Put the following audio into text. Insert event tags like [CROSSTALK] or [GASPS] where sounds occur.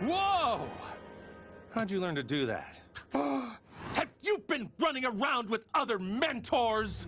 Whoa! How'd you learn to do that? [GASPS] Have you been running around with other mentors?